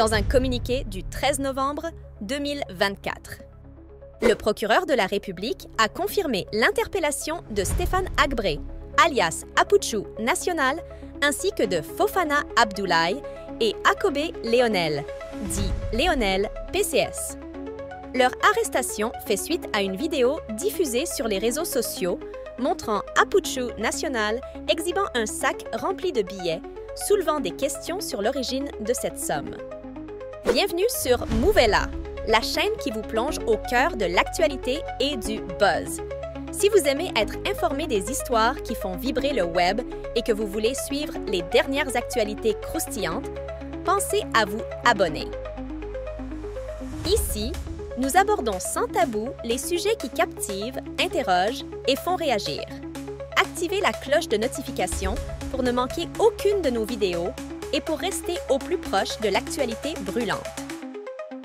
dans un communiqué du 13 novembre 2024. Le procureur de la République a confirmé l'interpellation de Stéphane Agbré, alias Apuchu National, ainsi que de Fofana Abdoulaye et Akobe Léonel, dit Léonel PCS. Leur arrestation fait suite à une vidéo diffusée sur les réseaux sociaux montrant Apuchu National exhibant un sac rempli de billets, soulevant des questions sur l'origine de cette somme. Bienvenue sur Mouvela, la chaîne qui vous plonge au cœur de l'actualité et du buzz. Si vous aimez être informé des histoires qui font vibrer le web et que vous voulez suivre les dernières actualités croustillantes, pensez à vous abonner. Ici, nous abordons sans tabou les sujets qui captivent, interrogent et font réagir. Activez la cloche de notification pour ne manquer aucune de nos vidéos et pour rester au plus proche de l'actualité brûlante.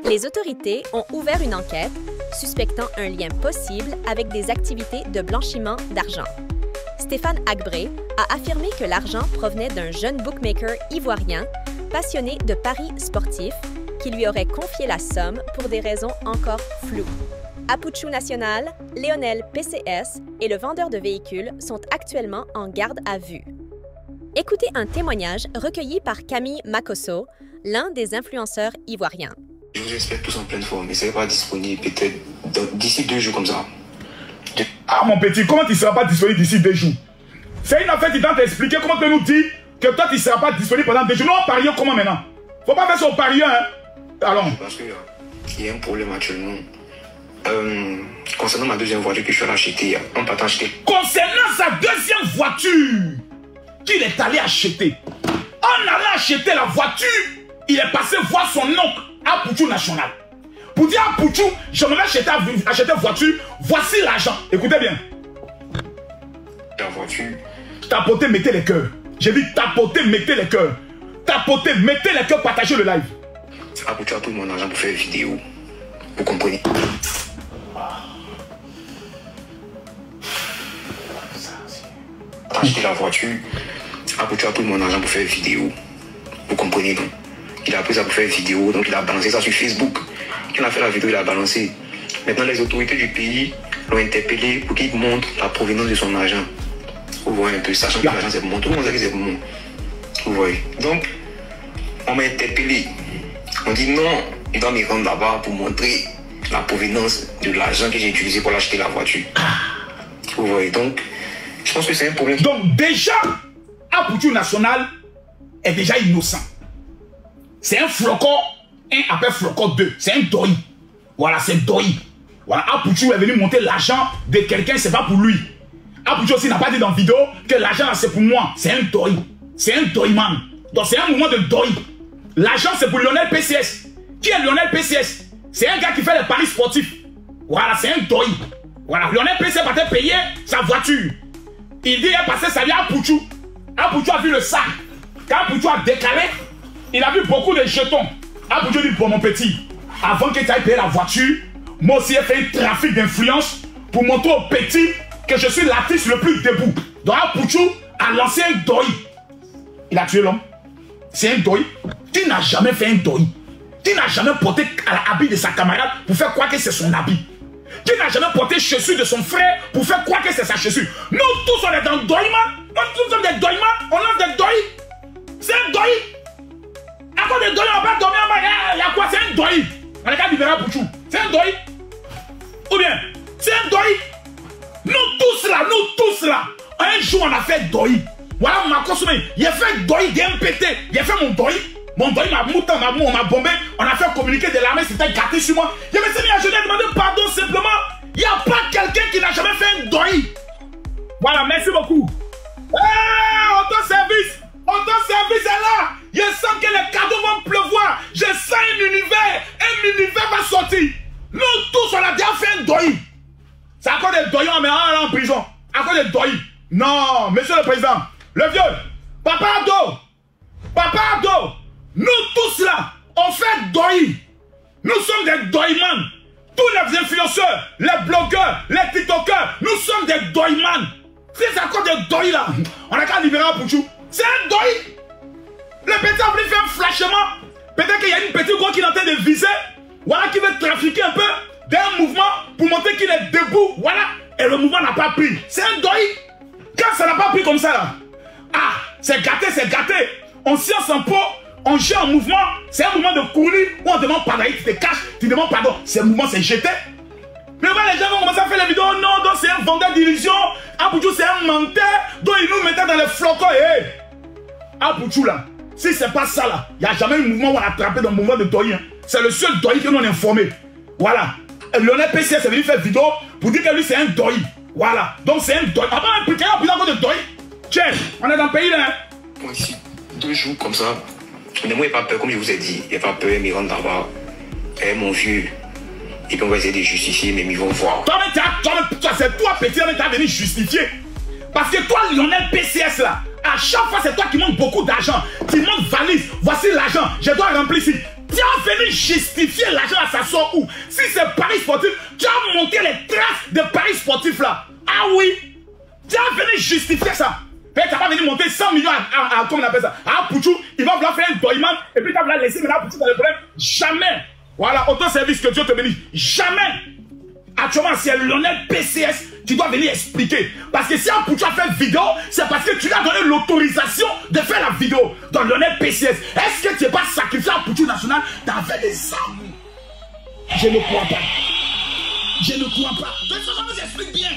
Les autorités ont ouvert une enquête suspectant un lien possible avec des activités de blanchiment d'argent. Stéphane Agbré a affirmé que l'argent provenait d'un jeune bookmaker ivoirien passionné de paris sportifs qui lui aurait confié la somme pour des raisons encore floues. Apuchu National, Léonel PCS et le vendeur de véhicules sont actuellement en garde à vue. Écoutez un témoignage recueilli par Camille Makosso, l'un des influenceurs ivoiriens. Je vous espère tous en pleine forme, mais ça pas disponible peut-être d'ici deux jours comme ça. Ah mon petit, comment tu ne seras pas disponible d'ici deux jours C'est une affaire qui tente d'expliquer comment tu nous dis que toi tu ne seras pas disponible pendant deux jours. Non, parions comment maintenant? Faut pas faire ça au parieur, hein Allons. Parce qu'il y a un problème actuellement. Euh, concernant ma deuxième voiture que je suis allé acheter, on peut acheter. Concernant sa deuxième voiture qu'il est allé acheter, en allant acheter la voiture, il est passé voir son oncle à Pouchou National. Pour dire à Pouchou, j'aimerais acheter, acheter voiture, voici l'argent. Écoutez bien. La voiture. Tapotez, mettez les cœurs. J'ai dit tapoter, mettez les cœurs. Tapoter, mettez les cœurs, partagez le live. Pouchou a pris mon argent pour faire une vidéo. Vous comprenez? Acheter la voiture, Apuchu a pris mon argent pour faire vidéo. Vous comprenez donc Il a pris ça pour faire vidéo, donc il a balancé ça sur Facebook. Il a fait la vidéo, il a balancé. Maintenant, les autorités du pays l'ont interpellé pour qu'il montre la provenance de son argent. Vous voyez un peu, sachant que l'argent c'est pour moi. Tout le monde sait que c'est pour moi. Vous voyez Donc, on m'a interpellé. On dit non, il doit me rendre là-bas pour montrer la provenance de l'argent que j'ai utilisé pour acheter la voiture. Vous voyez Donc, je pense que c'est un problème. Donc, déjà, Apuchu National est déjà innocent. C'est un flocon, un appelle flocon 2. C'est un doi. Voilà, c'est doi. Voilà, Apuchu est venu monter l'argent de quelqu'un, c'est pas pour lui. Apuchu aussi n'a pas dit dans la vidéo que l'argent c'est pour moi. C'est un doi. C'est un doi man. Donc c'est un moment de doi. L'argent c'est pour Lionel PCS. Qui est Lionel PCS C'est un gars qui fait les paris sportifs. Voilà, c'est un doi. Voilà, Lionel PCS va te payer sa voiture. Il dit, il a passé sa vie à Pouchou. Apouchou a vu le sac. Quand a décalé, il a vu beaucoup de jetons. Apouchou dit, bon mon petit, avant que tu ailles payer la voiture, moi aussi j'ai fait un trafic d'influence pour montrer au petit que je suis l'artiste le plus debout. Donc Apouchou a lancé un doi. Il a tué l'homme. C'est un doi. Tu n'as jamais fait un doi. Tu n'as jamais porté l'habit de sa camarade pour faire croire que c'est son habit. Tu n'as jamais porté chaussure de son frère pour faire croire que c'est sa chaussure. Nous tous on est dans le doïma. Nous tous sommes des doïma. On lance des doi. C'est un doi. À cause des doi, on va dormir en bas. Il y a quoi? C'est un doi. On est qu'à libérer Pouchou. C'est un doi. Ou bien, c'est un doi. Nous tous là, nous tous là. Un jour on a fait doi. Voilà, m'a consommé. Il a fait doi DMPT. Il a fait mon doi. Mon doi m'a mouté, on m'a bombé. On a fait communiquer de l'armée, c'était gâté sur moi. Il me je lui ai demandé pardon simplement. Il n'y a pas quelqu'un qui n'a jamais fait un doi. Voilà, merci beaucoup. Hey, auto-service Auto-service est là Je sens que les cadeaux vont pleuvoir. Je sens un univers. Un univers va sortir. Nous tous, on a déjà fait un doi. C'est à cause des doyons, mais on est en prison. À cause des doi. Non, monsieur le président. Le vieux. Papa Abdo. Papa Abdo. Nous tous là, on fait doi. Nous sommes des doyman. Tous les influenceurs, les blogueurs, les tiktokers, nous sommes des doyman. C'est à cause des doi là. On a qu'à libérer Pouchou. C'est un doi. Le petit a voulu faire un flashement. Peut-être qu'il y a une petite go qui est en train de viser, voilà, qui veut trafiquer un peu d'un mouvement pour montrer qu'il est debout, voilà. Et le mouvement n'a pas pris. C'est un deuil. Quand ça n'a pas pris comme ça, là, ah, c'est gâté, c'est gâté. On science en pot, on gère un mouvement. C'est un mouvement de courir où on demande pardon, tu te caches, tu demandes pardon. Ce mouvement, c'est jeté. Mais voilà, les gens vont commencer à faire les vidéos. Non, donc c'est un vendeur d'illusion. Apouchou, c'est un menteur. Donc il nous mettait dans les flocons. Hey. Apouchou, là, si c'est pas ça, là, il n'y a jamais un mouvement où on a attrapé dans le mouvement de Toy. Hein. C'est le seul Toy que nous on informé. Voilà. Lionel PCS est venu faire vidéo pour dire que lui c'est un Toy. Voilà. Donc c'est un Toy. Ah ben, putain, encore de Toy. Tiens, on est dans le pays là. Hein. Moi ici, deux jours comme ça. Ne moi, pas peur, comme je vous ai dit. A pas peur, mais rentre d'abord. Eh, mon vieux. Et puis on va essayer de justifier, mais ils vont voir. Toi, mais toi, c'est toi, petit, mais t'as venu justifier. Parce que toi, Lionel PCS là, à chaque fois, c'est toi qui manque beaucoup d'argent. Tu manques valise. Voici l'argent. Je dois remplir ici. Tu as venu justifier l'argent à sa sort où? Si c'est Paris sportif, tu as monté les traces de Paris sportif là. Ah oui Tu as venu justifier ça. Tu n'as pas venu monter 100 millions à, à, appelle ça À il va vouloir faire un doyman et puis tu vas laisser maintenant Pouchou dans le problème. Jamais. Voilà, autant service que Dieu te bénisse. Jamais. Actuellement, c'est Lionel PCS, tu dois venir expliquer. Parce que si un Pouchou a fait vidéo, c'est parce que tu lui as donné l'autorisation de faire la vidéo dans Lionel PCS. Est-ce que tu n'es pas sacrifié à Pouchou National d'avec des armes? Je ne crois pas. Je ne crois pas. Toute façon, vous explique bien.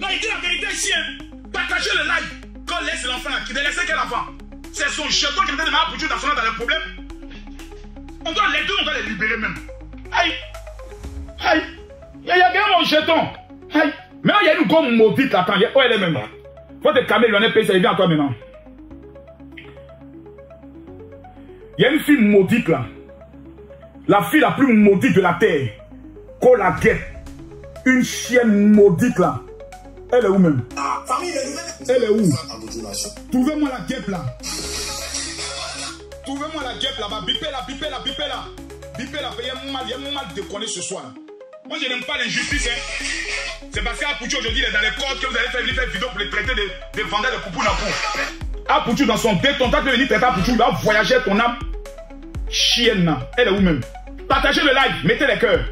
Non, il dit la vérité. Hein. Partagez le live. Quand laisse l'enfant là, qui ne laisse quel enfant C'est son jeton qui est en train de mettre Pouchou National dans le problème. On doit les deux, on doit les libérer même. Aïe. Aïe. Il y a bien mon jeton. Aïe. Maintenant, il y a une gomme maudite là. Attends, où elle est même Faut te calmer, Lionel Pays, ça vient à toi maintenant. Il y a une fille maudite là. La fille la plus maudite de la terre. Qu'on la guette. Une chienne maudite là. Elle est où même? Elle est où? Trouvez-moi la guêpe là. Trouvez-moi la guêpe là-bas. Bipez la, bipez la, bipez la. Bipez la. Il y a mal, il y ce soir. Moi, je n'aime pas l'injustice. Hein. C'est parce qu'Apouchou aujourd'hui, il est dans les codes que vous allez faire venir faire vidéo pour les traiter de, de vendeurs de poupou Apouchou, dans son déton, tu venir traiter Apouchou, il va voyager ton âme. Chienne, elle est où même? Partagez le live, mettez les cœurs.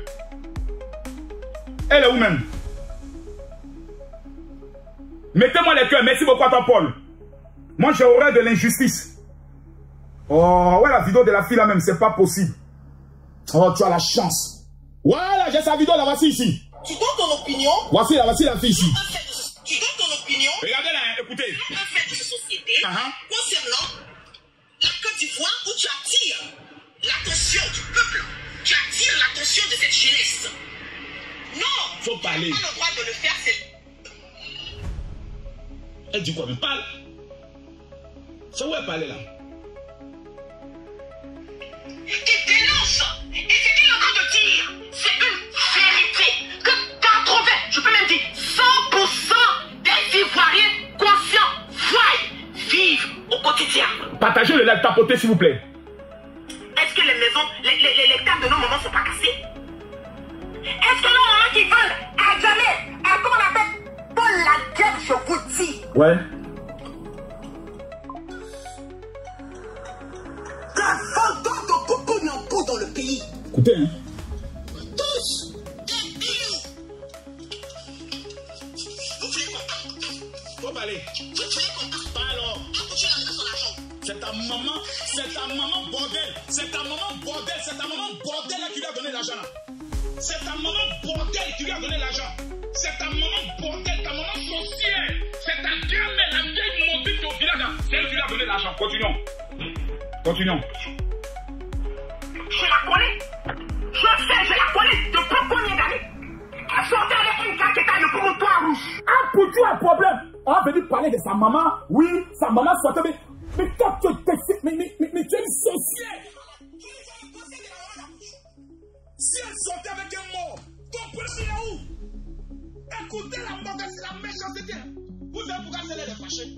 Elle est où même? Mettez-moi les cœurs. Merci beaucoup à toi, Paul. Moi, j'ai horreur de l'injustice. Oh, ouais, la vidéo de la fille là même, c'est pas possible. Oh, tu as la chance. Voilà, j'ai sa vidéo là, voici ici. Tu donnes ton opinion Voici là, voici la fille ici. Tu donnes ton opinion Regardez là, écoutez. Un fait de société uh -huh. concernant la Côte d'Ivoire où tu attires l'attention du peuple. Tu attires l'attention de cette jeunesse. Non Faut parler. Tu pas le droit de le faire, c'est... Elle dit quoi Mais parle. C'est où elle parlait là Tu dénonces Et ce qu'il est en train de dire, c'est une vérité. Que 80, je peux même dire 100% des Ivoiriens conscients voient vivre au quotidien. Partagez le live, tapotez s'il vous plaît. Est-ce que les maisons, les, les, les, les tables de nos mamans sont pas cassées? Est-ce que nos mamans qui veulent à jamais, à comment on appelle pour la guerre, je vous dis? Ouais. Écoutez. Tous. Vous parle Faut parler. Vous as son argent. C'est ta maman, c'est ta maman bordel, c'est ta maman bordel, c'est ta maman bordel qui lui a donné l'argent. C'est ta maman bordel qui lui a donné l'argent. C'est ta maman bordel, ta maman sorcière. C'est ta grand-mère, la vieille maudite au village. C'est elle qui lui a donné l'argent. Continuons. Continuons. Le promontoire rouge. Un couteau a problème. On va venir parler de sa maman. Oui, sa maman sortait. Mais, mais toi, tu es mais, mais, mais, mais tu es une sorcière. Si elle sortait avec un mort, ton premier est où? Écoutez la mort, c'est la méchanceté. Vous savez pourquoi c'est les fâchés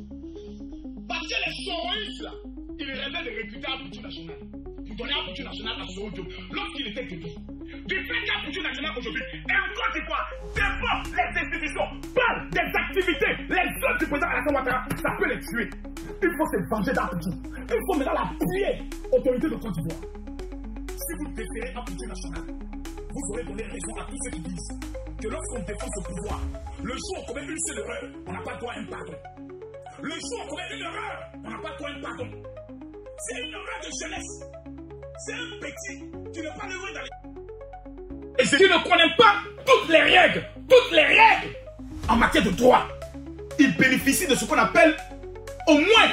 Parce que les souris, là, ils rêvaient de réputer un Poutou national. Pour donner un Poutou national à Dieu. Lorsqu'il était debout. Du qu'un Poutou national aujourd'hui est en Côte d'Ivoire défend les institutions, parle des activités, les autres du président Alassane Ouattara, ça peut les tuer. Il faut se venger d'Apoutou. Il faut maintenant la plier, autorité de Côte d'Ivoire. Si vous préférez Apoutou national, vous aurez donné raison à tous ceux qui disent que lorsqu'on défend ce pouvoir, le jour où on commet une seule erreur, on n'a pas droit à un pardon. Le jour où on commet une erreur, on n'a pas droit à un pardon. C'est une erreur de jeunesse. C'est un petit qui ne pas le dans les... Et qui ne connaît pas toutes les règles, toutes les règles en matière de droit. Il bénéficie de ce qu'on appelle au moins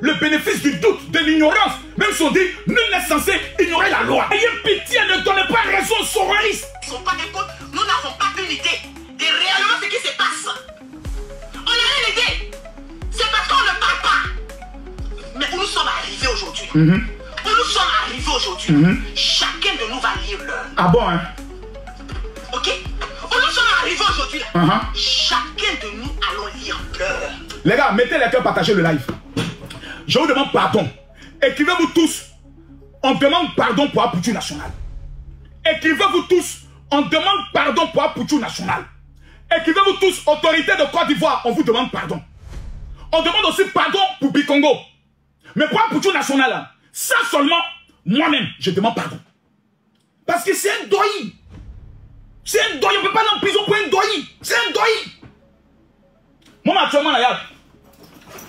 le bénéfice du doute, de l'ignorance. Même si on dit nul n'est censé ignorer la loi. Ayez pitié, ne donnez pas raison aux terroristes. Ils sont pas des comptes. Nous n'avons pas une idée de réellement ce qui se passe. On a une idée. C'est parce qu'on ne parle pas. Mais où nous sommes arrivés aujourd'hui, Mhm. où nous sommes arrivés aujourd'hui, chacun de nous va lire l'heure. Ah bon, hein? Aujourd'hui, Mhm. chacun de nous allons lire l'heure. Les gars, mettez les cœurs, partagez le live. Je vous demande pardon. Écrivez-vous tous. On demande pardon pour Apoutu National. Écrivez-vous tous. On demande pardon pour Apoutu National. Écrivez-vous tous. Autorité de Côte d'Ivoire, on vous demande pardon. On demande aussi pardon pour Bikongo. Mais pour Apoutu National, ça seulement, moi-même, je demande pardon. Parce que c'est un doyi. C'est un doyi. On ne peut pas aller en prison pour un doyi. C'est un doyi. Moi, actuellement.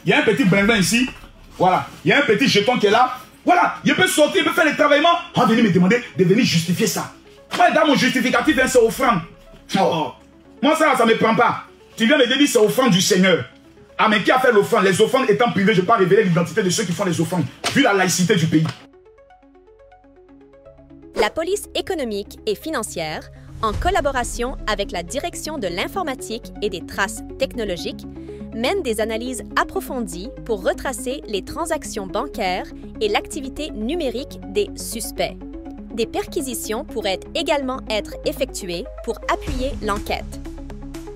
Il y a un petit bringbin ici. Voilà. Il y a un petit jeton qui est là. Voilà. Il peut sortir, il peut faire les travaillements. On va venir me demander de venir justifier ça. Moi, dans mon justificatif, hein, c'est offrande. Oh. Moi, ça, ça ne me prend pas. Tu viens me dire c'est offrande du Seigneur. Ah, mais qui a fait l'offrande? Les offrandes étant privées, je ne vais pas révéler l'identité de ceux qui font les offrandes, vu la laïcité du pays. La police économique et financière, en collaboration avec la Direction de l'informatique et des traces technologiques, mène des analyses approfondies pour retracer les transactions bancaires et l'activité numérique des suspects. Des perquisitions pourraient également être effectuées pour appuyer l'enquête.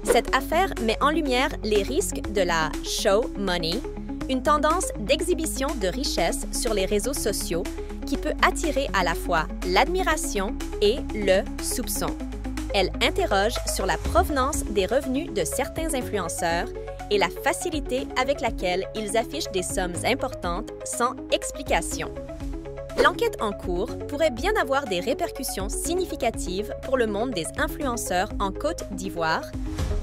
Cette affaire met en lumière les risques de la show money, une tendance d'exhibition de richesse sur les réseaux sociaux qui peut attirer à la fois l'admiration et le soupçon. Elle interroge sur la provenance des revenus de certains influenceurs et la facilité avec laquelle ils affichent des sommes importantes sans explication. L'enquête en cours pourrait bien avoir des répercussions significatives pour le monde des influenceurs en Côte d'Ivoire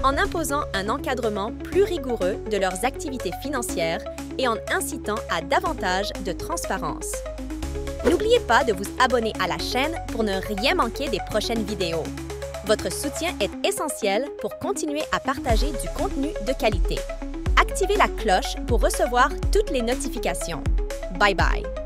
en imposant un encadrement plus rigoureux de leurs activités financières et en incitant à davantage de transparence. N'oubliez pas de vous abonner à la chaîne pour ne rien manquer des prochaines vidéos. Votre soutien est essentiel pour continuer à partager du contenu de qualité. Activez la cloche pour recevoir toutes les notifications. Bye bye!